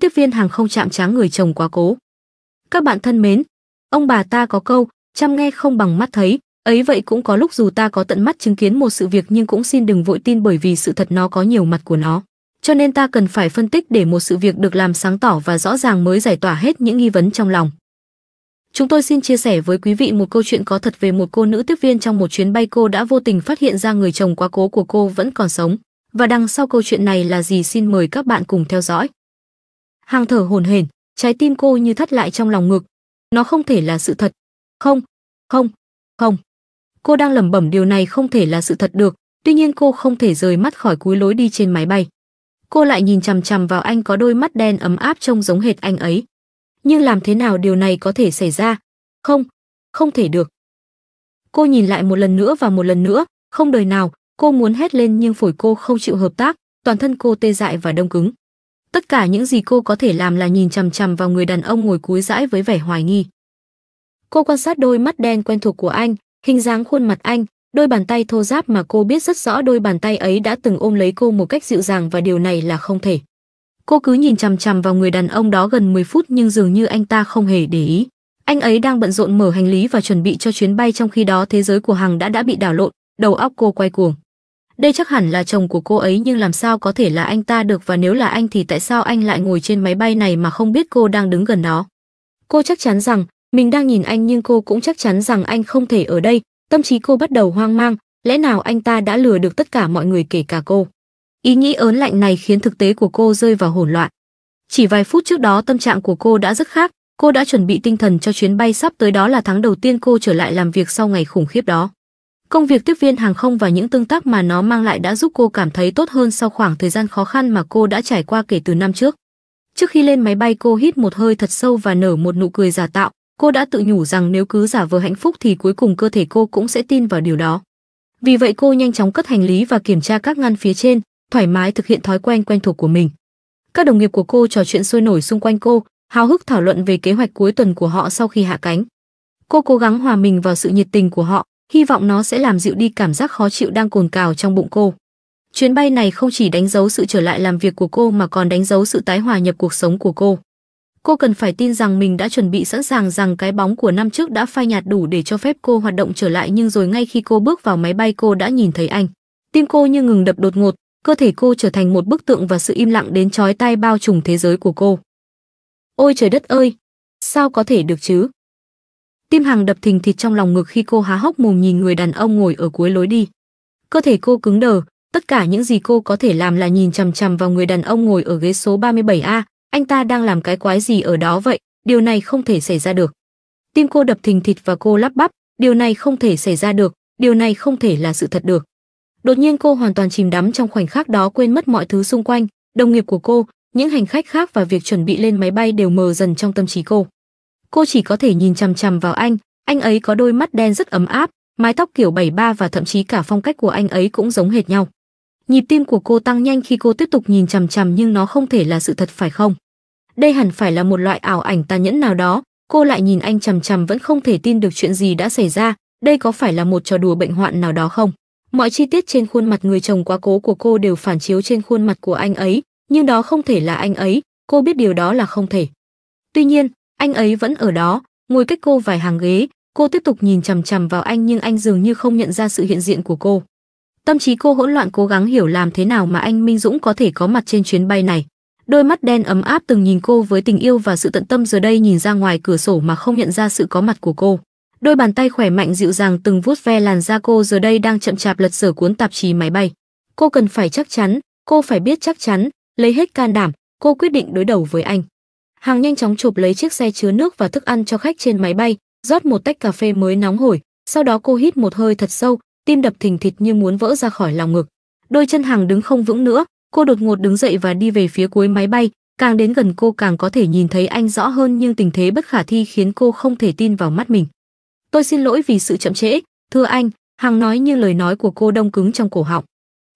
tiếp viên hàng không chạm tráng người chồng quá cố. Các bạn thân mến, ông bà ta có câu, chăm nghe không bằng mắt thấy, ấy vậy cũng có lúc dù ta có tận mắt chứng kiến một sự việc nhưng cũng xin đừng vội tin bởi vì sự thật nó có nhiều mặt của nó. Cho nên ta cần phải phân tích để một sự việc được làm sáng tỏ và rõ ràng mới giải tỏa hết những nghi vấn trong lòng. Chúng tôi xin chia sẻ với quý vị một câu chuyện có thật về một cô nữ tiếp viên trong một chuyến bay cô đã vô tình phát hiện ra người chồng quá cố của cô vẫn còn sống. Và đằng sau câu chuyện này là gì xin mời các bạn cùng theo dõi. Hàng thở hồn hển, trái tim cô như thắt lại trong lòng ngực. Nó không thể là sự thật. Không, không, không. Cô đang lẩm bẩm điều này không thể là sự thật được, tuy nhiên cô không thể rời mắt khỏi cúi lối đi trên máy bay. Cô lại nhìn chằm chằm vào anh có đôi mắt đen ấm áp trông giống hệt anh ấy. Nhưng làm thế nào điều này có thể xảy ra? Không, không thể được. Cô nhìn lại một lần nữa và một lần nữa, không đời nào, cô muốn hét lên nhưng phổi cô không chịu hợp tác, toàn thân cô tê dại và đông cứng. Tất cả những gì cô có thể làm là nhìn chằm chằm vào người đàn ông ngồi cúi rãi với vẻ hoài nghi. Cô quan sát đôi mắt đen quen thuộc của anh, hình dáng khuôn mặt anh, đôi bàn tay thô ráp mà cô biết rất rõ đôi bàn tay ấy đã từng ôm lấy cô một cách dịu dàng và điều này là không thể. Cô cứ nhìn chằm chằm vào người đàn ông đó gần 10 phút nhưng dường như anh ta không hề để ý. Anh ấy đang bận rộn mở hành lý và chuẩn bị cho chuyến bay trong khi đó thế giới của Hằng đã đã bị đảo lộn, đầu óc cô quay cuồng. Đây chắc hẳn là chồng của cô ấy nhưng làm sao có thể là anh ta được và nếu là anh thì tại sao anh lại ngồi trên máy bay này mà không biết cô đang đứng gần đó. Cô chắc chắn rằng mình đang nhìn anh nhưng cô cũng chắc chắn rằng anh không thể ở đây, tâm trí cô bắt đầu hoang mang, lẽ nào anh ta đã lừa được tất cả mọi người kể cả cô. Ý nghĩ ớn lạnh này khiến thực tế của cô rơi vào hỗn loạn. Chỉ vài phút trước đó tâm trạng của cô đã rất khác, cô đã chuẩn bị tinh thần cho chuyến bay sắp tới đó là tháng đầu tiên cô trở lại làm việc sau ngày khủng khiếp đó. Công việc tiếp viên hàng không và những tương tác mà nó mang lại đã giúp cô cảm thấy tốt hơn sau khoảng thời gian khó khăn mà cô đã trải qua kể từ năm trước. Trước khi lên máy bay cô hít một hơi thật sâu và nở một nụ cười giả tạo, cô đã tự nhủ rằng nếu cứ giả vờ hạnh phúc thì cuối cùng cơ thể cô cũng sẽ tin vào điều đó. Vì vậy cô nhanh chóng cất hành lý và kiểm tra các ngăn phía trên, thoải mái thực hiện thói quen quen thuộc của mình. Các đồng nghiệp của cô trò chuyện sôi nổi xung quanh cô, háo hức thảo luận về kế hoạch cuối tuần của họ sau khi hạ cánh. Cô cố gắng hòa mình vào sự nhiệt tình của họ, hy vọng nó sẽ làm dịu đi cảm giác khó chịu đang cồn cào trong bụng cô. Chuyến bay này không chỉ đánh dấu sự trở lại làm việc của cô mà còn đánh dấu sự tái hòa nhập cuộc sống của cô. Cô cần phải tin rằng mình đã chuẩn bị sẵn sàng rằng cái bóng của năm trước đã phai nhạt đủ để cho phép cô hoạt động trở lại nhưng rồi ngay khi cô bước vào máy bay cô đã nhìn thấy anh. Tim cô như ngừng đập đột ngột, cơ thể cô trở thành một bức tượng và sự im lặng đến chói tai bao trùm thế giới của cô. Ôi trời đất ơi, sao có thể được chứ? Tim hàng đập thình thịch trong lòng ngực khi cô há hốc mồm nhìn người đàn ông ngồi ở cuối lối đi. Cơ thể cô cứng đờ, tất cả những gì cô có thể làm là nhìn chằm chằm vào người đàn ông ngồi ở ghế số 37A, anh ta đang làm cái quái gì ở đó vậy, điều này không thể xảy ra được. Tim cô đập thình thịch và cô lắp bắp, điều này không thể xảy ra được, điều này không thể là sự thật được. Đột nhiên cô hoàn toàn chìm đắm trong khoảnh khắc đó quên mất mọi thứ xung quanh, đồng nghiệp của cô, những hành khách khác và việc chuẩn bị lên máy bay đều mờ dần trong tâm trí cô. Cô chỉ có thể nhìn chằm chằm vào anh, anh ấy có đôi mắt đen rất ấm áp, mái tóc kiểu 73 và thậm chí cả phong cách của anh ấy cũng giống hệt nhau. Nhịp tim của cô tăng nhanh khi cô tiếp tục nhìn chằm chằm nhưng nó không thể là sự thật phải không? Đây hẳn phải là một loại ảo ảnh tàn nhẫn nào đó, cô lại nhìn anh chằm chằm vẫn không thể tin được chuyện gì đã xảy ra, đây có phải là một trò đùa bệnh hoạn nào đó không? Mọi chi tiết trên khuôn mặt người chồng quá cố của cô đều phản chiếu trên khuôn mặt của anh ấy, nhưng đó không thể là anh ấy, cô biết điều đó là không thể. Tuy nhiên, anh ấy vẫn ở đó, ngồi cách cô vài hàng ghế, cô tiếp tục nhìn chằm chằm vào anh nhưng anh dường như không nhận ra sự hiện diện của cô. Tâm trí cô hỗn loạn cố gắng hiểu làm thế nào mà anh Minh Dũng có thể có mặt trên chuyến bay này. Đôi mắt đen ấm áp từng nhìn cô với tình yêu và sự tận tâm giờ đây nhìn ra ngoài cửa sổ mà không nhận ra sự có mặt của cô. Đôi bàn tay khỏe mạnh dịu dàng từng vuốt ve làn da cô giờ đây đang chậm chạp lật sở cuốn tạp chí máy bay. Cô cần phải chắc chắn, cô phải biết chắc chắn, lấy hết can đảm, cô quyết định đối đầu với anh. Hàng nhanh chóng chụp lấy chiếc xe chứa nước và thức ăn cho khách trên máy bay, rót một tách cà phê mới nóng hổi, sau đó cô hít một hơi thật sâu, tim đập thình thịch như muốn vỡ ra khỏi lòng ngực. Đôi chân hàng đứng không vững nữa, cô đột ngột đứng dậy và đi về phía cuối máy bay, càng đến gần cô càng có thể nhìn thấy anh rõ hơn nhưng tình thế bất khả thi khiến cô không thể tin vào mắt mình. Tôi xin lỗi vì sự chậm trễ, thưa anh, Hằng nói như lời nói của cô đông cứng trong cổ họng.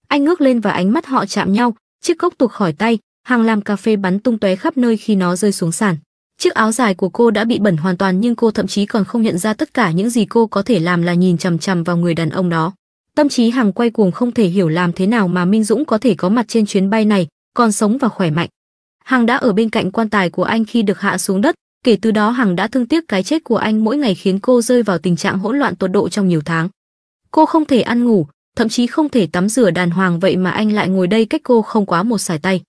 Anh ngước lên và ánh mắt họ chạm nhau, chiếc cốc tuột khỏi tay, Hằng làm cà phê bắn tung tóe khắp nơi khi nó rơi xuống sàn. Chiếc áo dài của cô đã bị bẩn hoàn toàn nhưng cô thậm chí còn không nhận ra tất cả những gì cô có thể làm là nhìn chằm chằm vào người đàn ông đó. Tâm trí Hằng quay cuồng không thể hiểu làm thế nào mà Minh Dũng có thể có mặt trên chuyến bay này, còn sống và khỏe mạnh. Hằng đã ở bên cạnh quan tài của anh khi được hạ xuống đất, kể từ đó Hằng đã thương tiếc cái chết của anh mỗi ngày khiến cô rơi vào tình trạng hỗn loạn tột độ trong nhiều tháng. Cô không thể ăn ngủ, thậm chí không thể tắm rửa đàn hoàng vậy mà anh lại ngồi đây cách cô không quá một sải tay.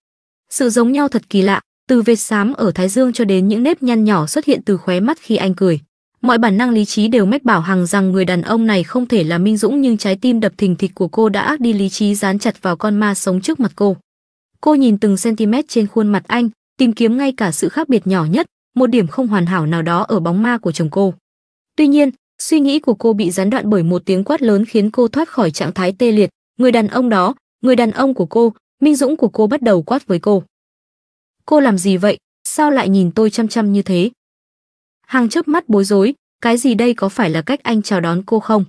Sự giống nhau thật kỳ lạ, từ vết xám ở thái dương cho đến những nếp nhăn nhỏ xuất hiện từ khóe mắt khi anh cười. Mọi bản năng lý trí đều mách bảo Hằng rằng người đàn ông này không thể là Minh Dũng nhưng trái tim đập thình thịch của cô đã ác đi lý trí dán chặt vào con ma sống trước mặt cô. Cô nhìn từng cm trên khuôn mặt anh, tìm kiếm ngay cả sự khác biệt nhỏ nhất, một điểm không hoàn hảo nào đó ở bóng ma của chồng cô. Tuy nhiên, suy nghĩ của cô bị gián đoạn bởi một tiếng quát lớn khiến cô thoát khỏi trạng thái tê liệt. Người đàn ông đó, người đàn ông của cô, Minh Dũng của cô bắt đầu quát với cô. Cô làm gì vậy? Sao lại nhìn tôi chăm chăm như thế? Hàng chớp mắt bối rối, cái gì đây có phải là cách anh chào đón cô không?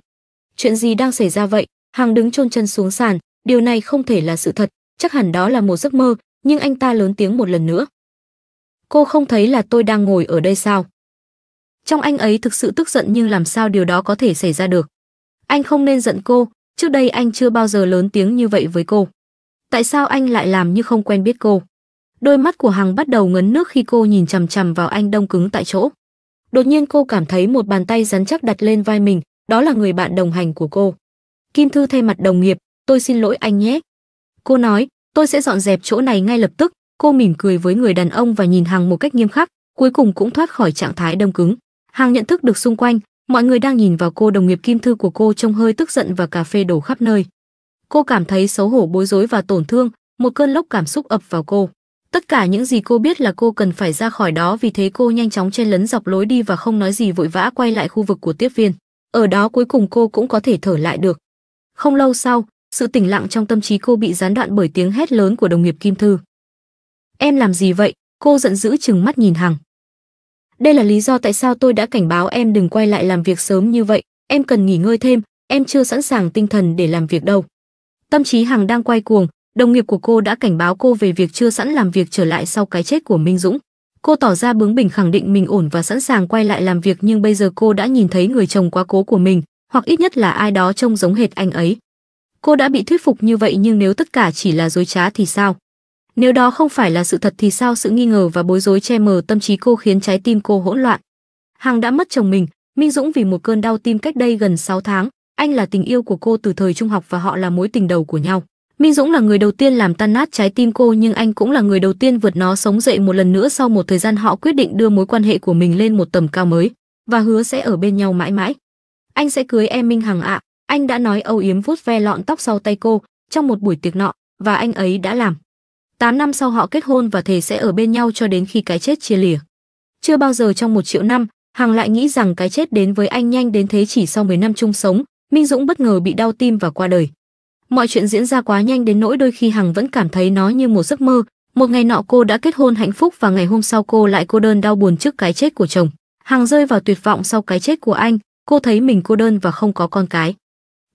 Chuyện gì đang xảy ra vậy? Hàng đứng chôn chân xuống sàn, điều này không thể là sự thật, chắc hẳn đó là một giấc mơ, nhưng anh ta lớn tiếng một lần nữa. Cô không thấy là tôi đang ngồi ở đây sao? Trong anh ấy thực sự tức giận nhưng làm sao điều đó có thể xảy ra được? Anh không nên giận cô, trước đây anh chưa bao giờ lớn tiếng như vậy với cô. Tại sao anh lại làm như không quen biết cô? Đôi mắt của Hằng bắt đầu ngấn nước khi cô nhìn chằm chằm vào anh đông cứng tại chỗ. Đột nhiên cô cảm thấy một bàn tay rắn chắc đặt lên vai mình, đó là người bạn đồng hành của cô. Kim Thư thay mặt đồng nghiệp, tôi xin lỗi anh nhé. Cô nói, tôi sẽ dọn dẹp chỗ này ngay lập tức. Cô mỉm cười với người đàn ông và nhìn Hằng một cách nghiêm khắc, cuối cùng cũng thoát khỏi trạng thái đông cứng. Hằng nhận thức được xung quanh, mọi người đang nhìn vào cô đồng nghiệp Kim Thư của cô trông hơi tức giận và cà phê đổ khắp nơi. Cô cảm thấy xấu hổ bối rối và tổn thương, một cơn lốc cảm xúc ập vào cô. Tất cả những gì cô biết là cô cần phải ra khỏi đó vì thế cô nhanh chóng chen lấn dọc lối đi và không nói gì vội vã quay lại khu vực của tiếp viên. Ở đó cuối cùng cô cũng có thể thở lại được. Không lâu sau, sự tĩnh lặng trong tâm trí cô bị gián đoạn bởi tiếng hét lớn của đồng nghiệp Kim Thư. Em làm gì vậy? Cô giận dữ chừng mắt nhìn Hằng. Đây là lý do tại sao tôi đã cảnh báo em đừng quay lại làm việc sớm như vậy. Em cần nghỉ ngơi thêm, em chưa sẵn sàng tinh thần để làm việc đâu. Tâm trí Hằng đang quay cuồng, đồng nghiệp của cô đã cảnh báo cô về việc chưa sẵn làm việc trở lại sau cái chết của Minh Dũng. Cô tỏ ra bướng bỉnh khẳng định mình ổn và sẵn sàng quay lại làm việc nhưng bây giờ cô đã nhìn thấy người chồng quá cố của mình, hoặc ít nhất là ai đó trông giống hệt anh ấy. Cô đã bị thuyết phục như vậy nhưng nếu tất cả chỉ là dối trá thì sao? Nếu đó không phải là sự thật thì sao sự nghi ngờ và bối rối che mờ tâm trí cô khiến trái tim cô hỗn loạn. Hằng đã mất chồng mình, Minh Dũng vì một cơn đau tim cách đây gần 6 tháng, anh là tình yêu của cô từ thời trung học và họ là mối tình đầu của nhau. Minh Dũng là người đầu tiên làm tan nát trái tim cô nhưng anh cũng là người đầu tiên vượt nó sống dậy một lần nữa sau một thời gian họ quyết định đưa mối quan hệ của mình lên một tầm cao mới và hứa sẽ ở bên nhau mãi mãi. Anh sẽ cưới em Minh Hằng ạ, anh đã nói âu yếm vuốt ve lọn tóc sau tay cô trong một buổi tiệc nọ và anh ấy đã làm. 8 năm sau họ kết hôn và thề sẽ ở bên nhau cho đến khi cái chết chia lìa. Chưa bao giờ trong một triệu năm, Hằng lại nghĩ rằng cái chết đến với anh nhanh đến thế chỉ sau 10 năm chung sống, Minh Dũng bất ngờ bị đau tim và qua đời. Mọi chuyện diễn ra quá nhanh đến nỗi đôi khi Hằng vẫn cảm thấy nó như một giấc mơ. Một ngày nọ cô đã kết hôn hạnh phúc và ngày hôm sau cô lại cô đơn đau buồn trước cái chết của chồng. Hằng rơi vào tuyệt vọng sau cái chết của anh, cô thấy mình cô đơn và không có con cái.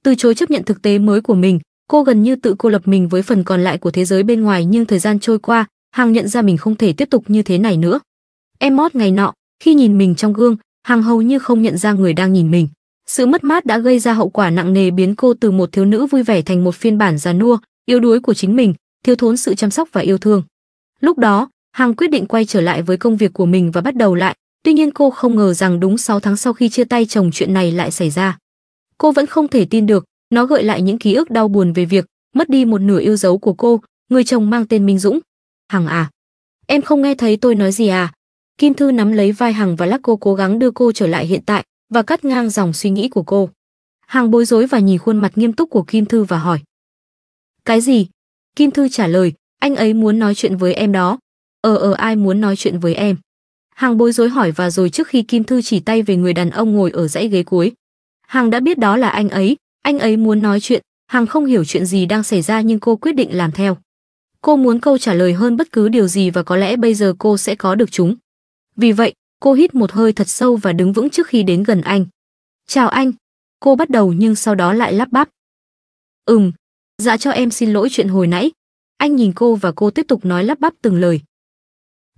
Từ chối chấp nhận thực tế mới của mình, cô gần như tự cô lập mình với phần còn lại của thế giới bên ngoài nhưng thời gian trôi qua, Hằng nhận ra mình không thể tiếp tục như thế này nữa. Em mót ngày nọ, khi nhìn mình trong gương, Hằng hầu như không nhận ra người đang nhìn mình. Sự mất mát đã gây ra hậu quả nặng nề biến cô từ một thiếu nữ vui vẻ thành một phiên bản già nua, yếu đuối của chính mình, thiếu thốn sự chăm sóc và yêu thương. Lúc đó, Hằng quyết định quay trở lại với công việc của mình và bắt đầu lại, tuy nhiên cô không ngờ rằng đúng 6 tháng sau khi chia tay chồng chuyện này lại xảy ra. Cô vẫn không thể tin được, nó gợi lại những ký ức đau buồn về việc mất đi một nửa yêu dấu của cô, người chồng mang tên Minh Dũng. Hằng à, em không nghe thấy tôi nói gì à? Kim Thư nắm lấy vai Hằng và lắc cô cố gắng đưa cô trở lại hiện tại, và cắt ngang dòng suy nghĩ của cô. Hàng bối rối và nhìn khuôn mặt nghiêm túc của Kim Thư và hỏi. Cái gì? Kim Thư trả lời, anh ấy muốn nói chuyện với em đó. Ờ ờ ai muốn nói chuyện với em? Hàng bối rối hỏi và rồi trước khi Kim Thư chỉ tay về người đàn ông ngồi ở dãy ghế cuối. Hàng đã biết đó là anh ấy, anh ấy muốn nói chuyện, Hàng không hiểu chuyện gì đang xảy ra nhưng cô quyết định làm theo. Cô muốn câu trả lời hơn bất cứ điều gì và có lẽ bây giờ cô sẽ có được chúng. Vì vậy, Cô hít một hơi thật sâu và đứng vững trước khi đến gần anh. Chào anh. Cô bắt đầu nhưng sau đó lại lắp bắp. Ừm, dạ cho em xin lỗi chuyện hồi nãy. Anh nhìn cô và cô tiếp tục nói lắp bắp từng lời.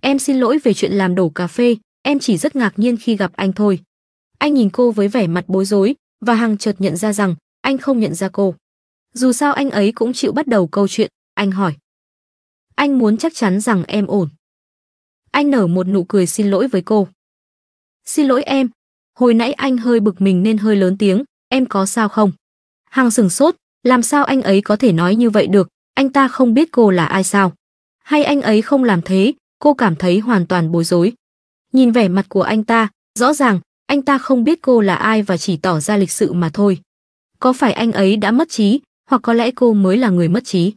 Em xin lỗi về chuyện làm đổ cà phê, em chỉ rất ngạc nhiên khi gặp anh thôi. Anh nhìn cô với vẻ mặt bối rối, và Hằng chợt nhận ra rằng anh không nhận ra cô. Dù sao anh ấy cũng chịu bắt đầu câu chuyện, anh hỏi. Anh muốn chắc chắn rằng em ổn. Anh nở một nụ cười xin lỗi với cô. Xin lỗi em. Hồi nãy anh hơi bực mình nên hơi lớn tiếng, em có sao không? Hằng sừng sốt, làm sao anh ấy có thể nói như vậy được, anh ta không biết cô là ai sao? Hay anh ấy không làm thế, cô cảm thấy hoàn toàn bối rối. Nhìn vẻ mặt của anh ta, rõ ràng anh ta không biết cô là ai và chỉ tỏ ra lịch sự mà thôi. Có phải anh ấy đã mất trí, hoặc có lẽ cô mới là người mất trí?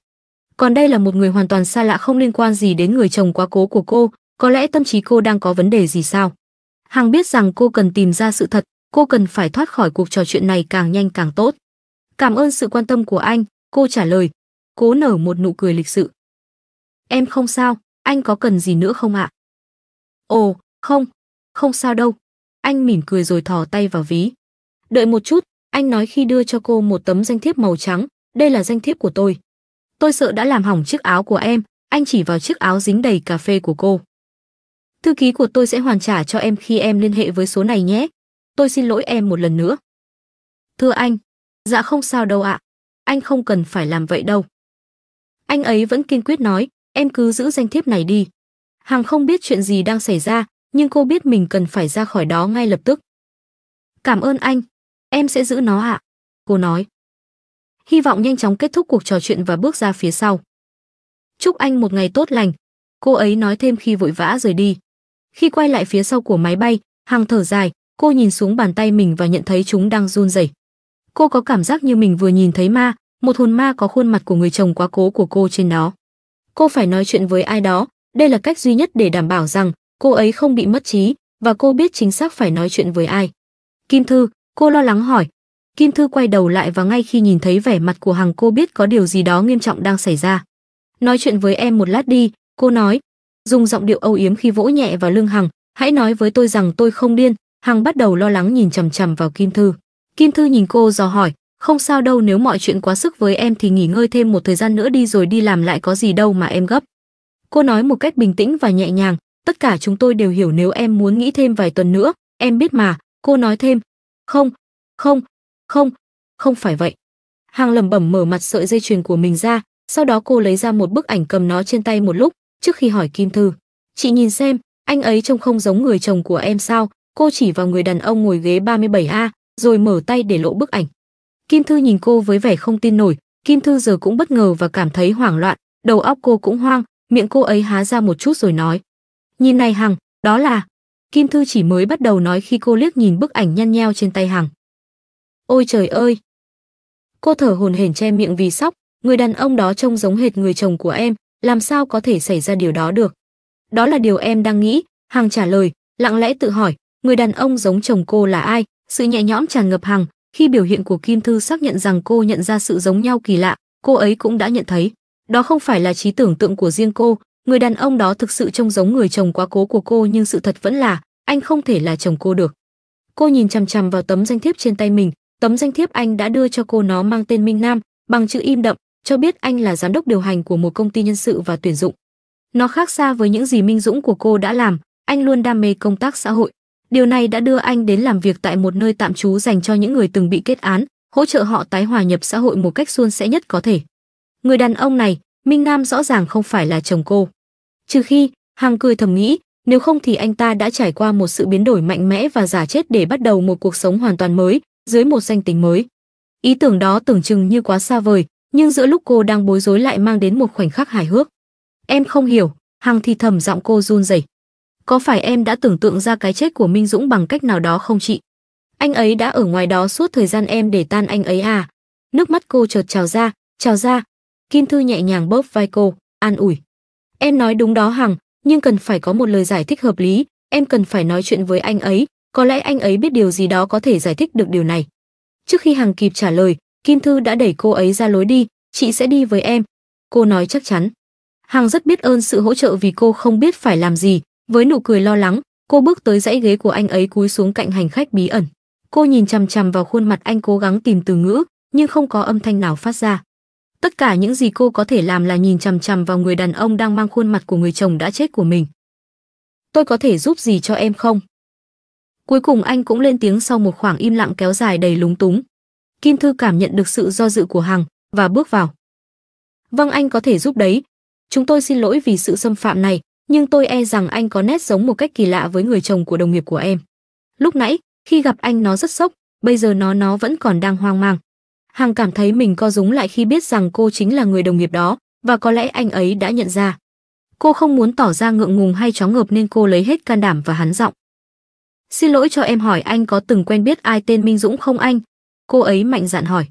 Còn đây là một người hoàn toàn xa lạ không liên quan gì đến người chồng quá cố của cô, có lẽ tâm trí cô đang có vấn đề gì sao? Hằng biết rằng cô cần tìm ra sự thật, cô cần phải thoát khỏi cuộc trò chuyện này càng nhanh càng tốt. Cảm ơn sự quan tâm của anh, cô trả lời, cố nở một nụ cười lịch sự. Em không sao, anh có cần gì nữa không ạ? Ồ, không, không sao đâu. Anh mỉm cười rồi thò tay vào ví. Đợi một chút, anh nói khi đưa cho cô một tấm danh thiếp màu trắng, đây là danh thiếp của tôi. Tôi sợ đã làm hỏng chiếc áo của em, anh chỉ vào chiếc áo dính đầy cà phê của cô. Thư ký của tôi sẽ hoàn trả cho em khi em liên hệ với số này nhé. Tôi xin lỗi em một lần nữa. Thưa anh, dạ không sao đâu ạ. Anh không cần phải làm vậy đâu. Anh ấy vẫn kiên quyết nói, em cứ giữ danh thiếp này đi. Hằng không biết chuyện gì đang xảy ra, nhưng cô biết mình cần phải ra khỏi đó ngay lập tức. Cảm ơn anh, em sẽ giữ nó ạ. Cô nói. Hy vọng nhanh chóng kết thúc cuộc trò chuyện và bước ra phía sau. Chúc anh một ngày tốt lành, cô ấy nói thêm khi vội vã rời đi. Khi quay lại phía sau của máy bay, Hằng thở dài, cô nhìn xuống bàn tay mình và nhận thấy chúng đang run rẩy. Cô có cảm giác như mình vừa nhìn thấy ma, một hồn ma có khuôn mặt của người chồng quá cố của cô trên đó. Cô phải nói chuyện với ai đó, đây là cách duy nhất để đảm bảo rằng cô ấy không bị mất trí và cô biết chính xác phải nói chuyện với ai. Kim Thư, cô lo lắng hỏi. Kim Thư quay đầu lại và ngay khi nhìn thấy vẻ mặt của Hằng cô biết có điều gì đó nghiêm trọng đang xảy ra. Nói chuyện với em một lát đi, cô nói, dùng giọng điệu âu yếm khi vỗ nhẹ vào lưng Hằng, hãy nói với tôi rằng tôi không điên. Hằng bắt đầu lo lắng nhìn chằm chằm vào Kim Thư. Kim Thư nhìn cô dò hỏi, không sao đâu nếu mọi chuyện quá sức với em thì nghỉ ngơi thêm một thời gian nữa đi rồi đi làm lại có gì đâu mà em gấp. Cô nói một cách bình tĩnh và nhẹ nhàng, tất cả chúng tôi đều hiểu nếu em muốn nghĩ thêm vài tuần nữa, em biết mà, cô nói thêm. Không, không, không, không phải vậy. Hàng lẩm bẩm mở mặt sợi dây chuyền của mình ra, sau đó cô lấy ra một bức ảnh cầm nó trên tay một lúc, trước khi hỏi Kim Thư. Chị nhìn xem, anh ấy trông không giống người chồng của em sao? Cô chỉ vào người đàn ông ngồi ghế 37A, rồi mở tay để lộ bức ảnh. Kim Thư nhìn cô với vẻ không tin nổi, Kim Thư giờ cũng bất ngờ và cảm thấy hoảng loạn, đầu óc cô cũng hoang, miệng cô ấy há ra một chút rồi nói. Nhìn này Hằng, đó là... Kim Thư chỉ mới bắt đầu nói khi cô liếc nhìn bức ảnh nhăn nheo trên tay Hằng. Ôi trời ơi! Cô thở hồn hển che miệng vì sốc, người đàn ông đó trông giống hệt người chồng của em, làm sao có thể xảy ra điều đó được? Đó là điều em đang nghĩ, Hằng trả lời, lặng lẽ tự hỏi, người đàn ông giống chồng cô là ai? Sự nhẹ nhõm tràn ngập Hằng, khi biểu hiện của Kim Thư xác nhận rằng cô nhận ra sự giống nhau kỳ lạ, cô ấy cũng đã nhận thấy. Đó không phải là trí tưởng tượng của riêng cô, người đàn ông đó thực sự trông giống người chồng quá cố của cô nhưng sự thật vẫn là, anh không thể là chồng cô được. Cô nhìn chằm chằm vào tấm danh thiếp trên tay mình, tấm danh thiếp anh đã đưa cho cô nó mang tên Minh Nam, bằng chữ im đậm, cho biết anh là giám đốc điều hành của một công ty nhân sự và tuyển dụng. Nó khác xa với những gì Minh Dũng của cô đã làm, anh luôn đam mê công tác xã hội. Điều này đã đưa anh đến làm việc tại một nơi tạm trú dành cho những người từng bị kết án, hỗ trợ họ tái hòa nhập xã hội một cách suôn sẻ nhất có thể. Người đàn ông này, Minh Nam rõ ràng không phải là chồng cô. Trừ khi, Hằng cười thầm nghĩ, nếu không thì anh ta đã trải qua một sự biến đổi mạnh mẽ và giả chết để bắt đầu một cuộc sống hoàn toàn mới, dưới một danh tính mới. Ý tưởng đó tưởng chừng như quá xa vời, nhưng giữa lúc cô đang bối rối lại mang đến một khoảnh khắc hài hước. Em không hiểu, Hằng thì thầm giọng cô run rẩy. Có phải em đã tưởng tượng ra cái chết của Minh Dũng bằng cách nào đó không chị? Anh ấy đã ở ngoài đó suốt thời gian em để tan anh ấy à? Nước mắt cô chợt trào ra, trào ra. Kim Thư nhẹ nhàng bóp vai cô, an ủi. Em nói đúng đó Hằng, nhưng cần phải có một lời giải thích hợp lý, em cần phải nói chuyện với anh ấy, có lẽ anh ấy biết điều gì đó có thể giải thích được điều này. Trước khi Hằng kịp trả lời, Kim Thư đã đẩy cô ấy ra lối đi, chị sẽ đi với em. Cô nói chắc chắn. Hằng rất biết ơn sự hỗ trợ vì cô không biết phải làm gì, với nụ cười lo lắng, cô bước tới dãy ghế của anh ấy cúi xuống cạnh hành khách bí ẩn. Cô nhìn chằm chằm vào khuôn mặt anh cố gắng tìm từ ngữ, nhưng không có âm thanh nào phát ra. Tất cả những gì cô có thể làm là nhìn chằm chằm vào người đàn ông đang mang khuôn mặt của người chồng đã chết của mình. Tôi có thể giúp gì cho em không? Cuối cùng anh cũng lên tiếng sau một khoảng im lặng kéo dài đầy lúng túng. Kim Thư cảm nhận được sự do dự của Hằng và bước vào. Vâng anh có thể giúp đấy. Chúng tôi xin lỗi vì sự xâm phạm này, nhưng tôi e rằng anh có nét giống một cách kỳ lạ với người chồng của đồng nghiệp của em. Lúc nãy, khi gặp anh nó rất sốc, bây giờ nó nó vẫn còn đang hoang mang. Hằng cảm thấy mình co rúm lại khi biết rằng cô chính là người đồng nghiệp đó, và có lẽ anh ấy đã nhận ra. Cô không muốn tỏ ra ngượng ngùng hay chó ngợp nên cô lấy hết can đảm và hắn giọng. Xin lỗi cho em hỏi anh có từng quen biết ai tên Minh Dũng không anh? Cô ấy mạnh dạn hỏi.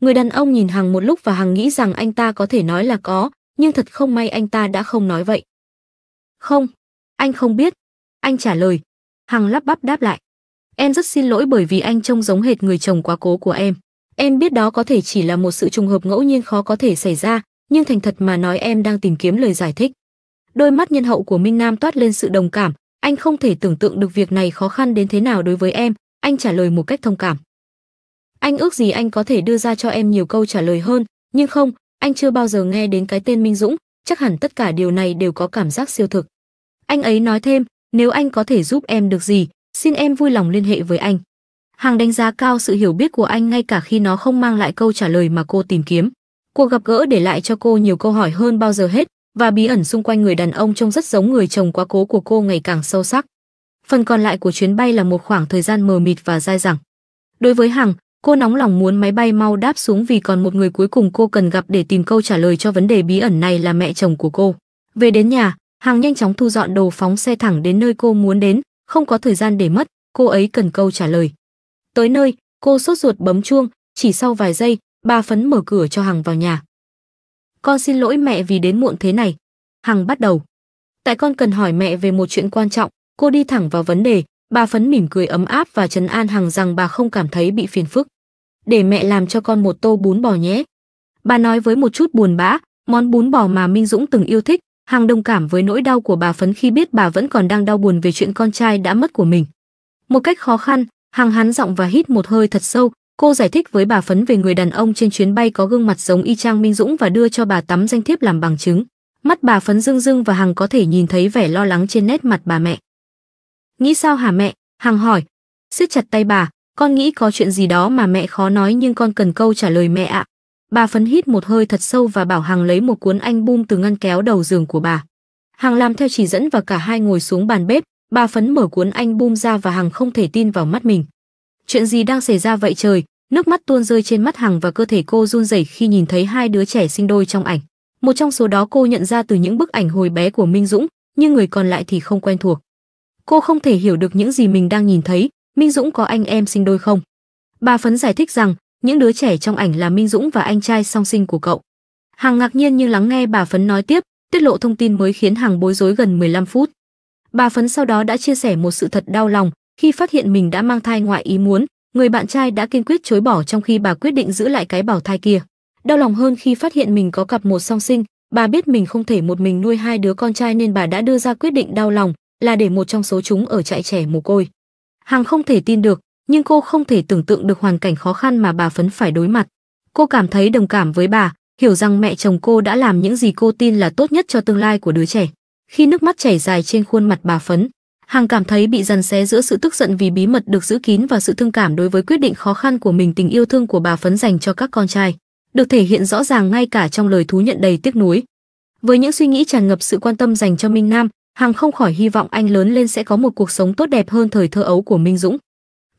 Người đàn ông nhìn Hằng một lúc và Hằng nghĩ rằng anh ta có thể nói là có, nhưng thật không may anh ta đã không nói vậy. Không, anh không biết. Anh trả lời. Hằng lắp bắp đáp lại. Em rất xin lỗi bởi vì anh trông giống hệt người chồng quá cố của em. Em biết đó có thể chỉ là một sự trùng hợp ngẫu nhiên khó có thể xảy ra, nhưng thành thật mà nói em đang tìm kiếm lời giải thích. Đôi mắt nhân hậu của Minh Nam toát lên sự đồng cảm, anh không thể tưởng tượng được việc này khó khăn đến thế nào đối với em, anh trả lời một cách thông cảm. Anh ước gì anh có thể đưa ra cho em nhiều câu trả lời hơn, nhưng không, anh chưa bao giờ nghe đến cái tên Minh Dũng, chắc hẳn tất cả điều này đều có cảm giác siêu thực. Anh ấy nói thêm, nếu anh có thể giúp em được gì, xin em vui lòng liên hệ với anh. Hàng đánh giá cao sự hiểu biết của anh ngay cả khi nó không mang lại câu trả lời mà cô tìm kiếm. Cuộc gặp gỡ để lại cho cô nhiều câu hỏi hơn bao giờ hết, và bí ẩn xung quanh người đàn ông trông rất giống người chồng quá cố của cô ngày càng sâu sắc. Phần còn lại của chuyến bay là một khoảng thời gian mờ mịt và dai dẳng. Đối với Hằng, cô nóng lòng muốn máy bay mau đáp xuống vì còn một người cuối cùng cô cần gặp để tìm câu trả lời cho vấn đề bí ẩn này là mẹ chồng của cô. Về đến nhà, Hằng nhanh chóng thu dọn đồ phóng xe thẳng đến nơi cô muốn đến, không có thời gian để mất, cô ấy cần câu trả lời. Tới nơi, cô sốt ruột bấm chuông, chỉ sau vài giây, bà Phấn mở cửa cho Hằng vào nhà. Con xin lỗi mẹ vì đến muộn thế này. Hằng bắt đầu. Tại con cần hỏi mẹ về một chuyện quan trọng, cô đi thẳng vào vấn đề, bà Phấn mỉm cười ấm áp và trấn an Hằng rằng bà không cảm thấy bị phiền phức. Để mẹ làm cho con một tô bún bò nhé. Bà nói với một chút buồn bã, món bún bò mà Minh Dũng từng yêu thích, Hằng đồng cảm với nỗi đau của bà Phấn khi biết bà vẫn còn đang đau buồn về chuyện con trai đã mất của mình. Một cách khó khăn, Hằng hắn giọng và hít một hơi thật sâu, cô giải thích với bà Phấn về người đàn ông trên chuyến bay có gương mặt giống y chang Minh Dũng và đưa cho bà tấm danh thiếp làm bằng chứng. Mắt bà Phấn rưng rưng và Hằng có thể nhìn thấy vẻ lo lắng trên nét mặt bà mẹ. Nghĩ sao hả mẹ? Hằng hỏi. siết chặt tay bà, con nghĩ có chuyện gì đó mà mẹ khó nói nhưng con cần câu trả lời mẹ ạ. Bà Phấn hít một hơi thật sâu và bảo Hằng lấy một cuốn anh bum từ ngăn kéo đầu giường của bà. Hằng làm theo chỉ dẫn và cả hai ngồi xuống bàn bếp, bà Phấn mở cuốn anh bum ra và Hằng không thể tin vào mắt mình. Chuyện gì đang xảy ra vậy trời? Nước mắt tuôn rơi trên mắt Hằng và cơ thể cô run rẩy khi nhìn thấy hai đứa trẻ sinh đôi trong ảnh. Một trong số đó cô nhận ra từ những bức ảnh hồi bé của Minh Dũng, nhưng người còn lại thì không quen thuộc. Cô không thể hiểu được những gì mình đang nhìn thấy, Minh Dũng có anh em sinh đôi không? Bà Phấn giải thích rằng, những đứa trẻ trong ảnh là Minh Dũng và anh trai song sinh của cậu. Hằng ngạc nhiên nhưng lắng nghe bà Phấn nói tiếp, tiết lộ thông tin mới khiến Hằng bối rối gần 15 phút. Bà Phấn sau đó đã chia sẻ một sự thật đau lòng, khi phát hiện mình đã mang thai ngoại ý muốn, người bạn trai đã kiên quyết chối bỏ trong khi bà quyết định giữ lại cái bảo thai kia. Đau lòng hơn khi phát hiện mình có cặp một song sinh, bà biết mình không thể một mình nuôi hai đứa con trai nên bà đã đưa ra quyết định đau lòng là để một trong số chúng ở trại trẻ mồ côi. Hằng không thể tin được, nhưng cô không thể tưởng tượng được hoàn cảnh khó khăn mà bà Phấn phải đối mặt. Cô cảm thấy đồng cảm với bà, hiểu rằng mẹ chồng cô đã làm những gì cô tin là tốt nhất cho tương lai của đứa trẻ. Khi nước mắt chảy dài trên khuôn mặt bà Phấn, Hằng cảm thấy bị dằn xé giữa sự tức giận vì bí mật được giữ kín và sự thương cảm đối với quyết định khó khăn của mình tình yêu thương của bà Phấn dành cho các con trai, được thể hiện rõ ràng ngay cả trong lời thú nhận đầy tiếc nuối. Với những suy nghĩ tràn ngập sự quan tâm dành cho Minh Nam, Hằng không khỏi hy vọng anh lớn lên sẽ có một cuộc sống tốt đẹp hơn thời thơ ấu của Minh Dũng.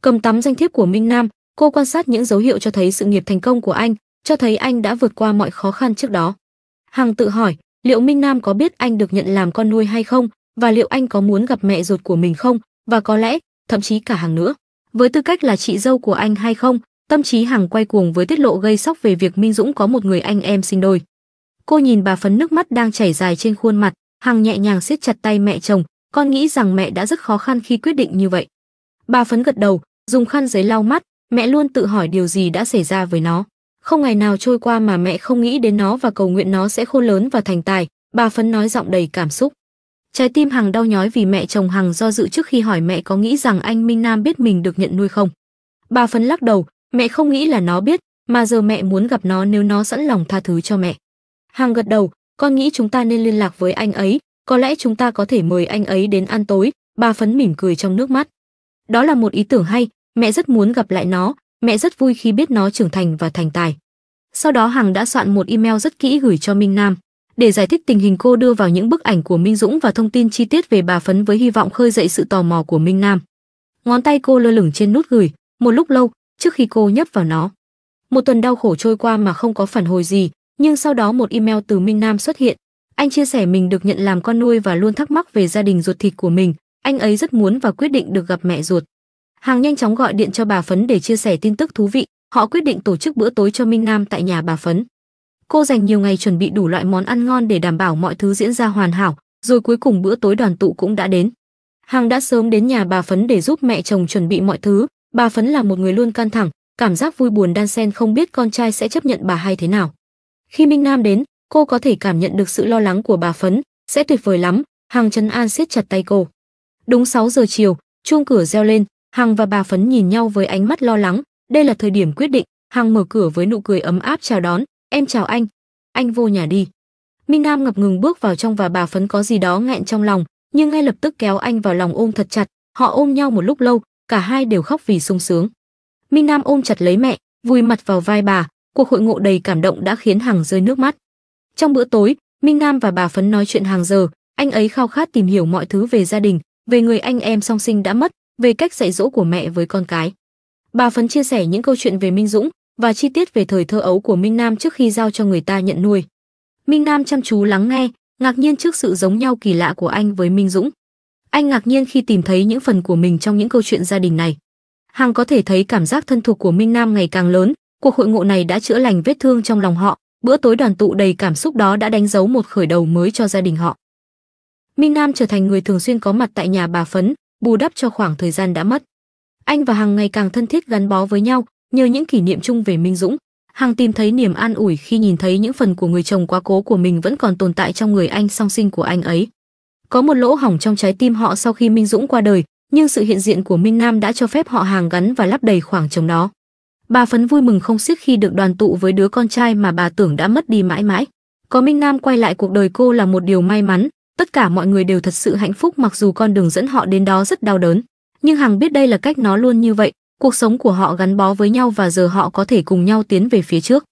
Cầm tắm danh thiếp của Minh Nam, cô quan sát những dấu hiệu cho thấy sự nghiệp thành công của anh, cho thấy anh đã vượt qua mọi khó khăn trước đó. Hằng tự hỏi, liệu Minh Nam có biết anh được nhận làm con nuôi hay không, và liệu anh có muốn gặp mẹ ruột của mình không, và có lẽ, thậm chí cả Hằng nữa. Với tư cách là chị dâu của anh hay không, tâm trí Hằng quay cuồng với tiết lộ gây sốc về việc Minh Dũng có một người anh em sinh đôi. Cô nhìn bà phấn nước mắt đang chảy dài trên khuôn mặt, Hằng nhẹ nhàng siết chặt tay mẹ chồng, con nghĩ rằng mẹ đã rất khó khăn khi quyết định như vậy. Bà phấn gật đầu, dùng khăn giấy lau mắt, mẹ luôn tự hỏi điều gì đã xảy ra với nó. Không ngày nào trôi qua mà mẹ không nghĩ đến nó và cầu nguyện nó sẽ khôn lớn và thành tài, bà phấn nói giọng đầy cảm xúc. Trái tim Hằng đau nhói vì mẹ chồng Hằng do dự trước khi hỏi mẹ có nghĩ rằng anh Minh Nam biết mình được nhận nuôi không. Bà phấn lắc đầu, mẹ không nghĩ là nó biết, mà giờ mẹ muốn gặp nó nếu nó sẵn lòng tha thứ cho mẹ. Hằng gật đầu, con nghĩ chúng ta nên liên lạc với anh ấy, có lẽ chúng ta có thể mời anh ấy đến ăn tối, bà phấn mỉm cười trong nước mắt. Đó là một ý tưởng hay, mẹ rất muốn gặp lại nó, mẹ rất vui khi biết nó trưởng thành và thành tài. Sau đó Hằng đã soạn một email rất kỹ gửi cho Minh Nam. Để giải thích tình hình cô đưa vào những bức ảnh của Minh Dũng và thông tin chi tiết về bà Phấn với hy vọng khơi dậy sự tò mò của Minh Nam. Ngón tay cô lơ lửng trên nút gửi, một lúc lâu trước khi cô nhấp vào nó. Một tuần đau khổ trôi qua mà không có phản hồi gì, nhưng sau đó một email từ Minh Nam xuất hiện. Anh chia sẻ mình được nhận làm con nuôi và luôn thắc mắc về gia đình ruột thịt của mình, anh ấy rất muốn và quyết định được gặp mẹ ruột. Hàng nhanh chóng gọi điện cho bà Phấn để chia sẻ tin tức thú vị, họ quyết định tổ chức bữa tối cho Minh Nam tại nhà bà Phấn. Cô dành nhiều ngày chuẩn bị đủ loại món ăn ngon để đảm bảo mọi thứ diễn ra hoàn hảo, rồi cuối cùng bữa tối đoàn tụ cũng đã đến. Hàng đã sớm đến nhà bà Phấn để giúp mẹ chồng chuẩn bị mọi thứ, bà Phấn là một người luôn căng thẳng, cảm giác vui buồn đan xen không biết con trai sẽ chấp nhận bà hay thế nào. Khi Minh Nam đến, cô có thể cảm nhận được sự lo lắng của bà Phấn, sẽ tuyệt vời lắm, Hằng trấn an siết chặt tay cô. Đúng 6 giờ chiều, chuông cửa reo lên, Hằng và bà Phấn nhìn nhau với ánh mắt lo lắng, đây là thời điểm quyết định, Hằng mở cửa với nụ cười ấm áp chào đón, "Em chào anh." "Anh vô nhà đi." Minh Nam ngập ngừng bước vào trong và bà Phấn có gì đó nghẹn trong lòng, nhưng ngay lập tức kéo anh vào lòng ôm thật chặt, họ ôm nhau một lúc lâu, cả hai đều khóc vì sung sướng. Minh Nam ôm chặt lấy mẹ, vùi mặt vào vai bà, cuộc hội ngộ đầy cảm động đã khiến Hằng rơi nước mắt. Trong bữa tối, Minh Nam và bà Phấn nói chuyện hàng giờ, anh ấy khao khát tìm hiểu mọi thứ về gia đình, về người anh em song sinh đã mất, về cách dạy dỗ của mẹ với con cái. Bà Phấn chia sẻ những câu chuyện về Minh Dũng và chi tiết về thời thơ ấu của Minh Nam trước khi giao cho người ta nhận nuôi. Minh Nam chăm chú lắng nghe, ngạc nhiên trước sự giống nhau kỳ lạ của anh với Minh Dũng. Anh ngạc nhiên khi tìm thấy những phần của mình trong những câu chuyện gia đình này. Hằng có thể thấy cảm giác thân thuộc của Minh Nam ngày càng lớn, cuộc hội ngộ này đã chữa lành vết thương trong lòng họ, bữa tối đoàn tụ đầy cảm xúc đó đã đánh dấu một khởi đầu mới cho gia đình họ. Minh Nam trở thành người thường xuyên có mặt tại nhà bà Phấn, bù đắp cho khoảng thời gian đã mất. Anh và Hằng ngày càng thân thiết gắn bó với nhau, nhờ những kỷ niệm chung về Minh Dũng, Hằng tìm thấy niềm an ủi khi nhìn thấy những phần của người chồng quá cố của mình vẫn còn tồn tại trong người anh song sinh của anh ấy. Có một lỗ hỏng trong trái tim họ sau khi Minh Dũng qua đời, nhưng sự hiện diện của Minh Nam đã cho phép họ hàng gắn và lắp đầy khoảng trống đó. Bà Phấn vui mừng không xiết khi được đoàn tụ với đứa con trai mà bà tưởng đã mất đi mãi mãi. Có Minh Nam quay lại cuộc đời cô là một điều may mắn, tất cả mọi người đều thật sự hạnh phúc mặc dù con đường dẫn họ đến đó rất đau đớn. Nhưng Hằng biết đây là cách nó luôn như vậy, cuộc sống của họ gắn bó với nhau và giờ họ có thể cùng nhau tiến về phía trước.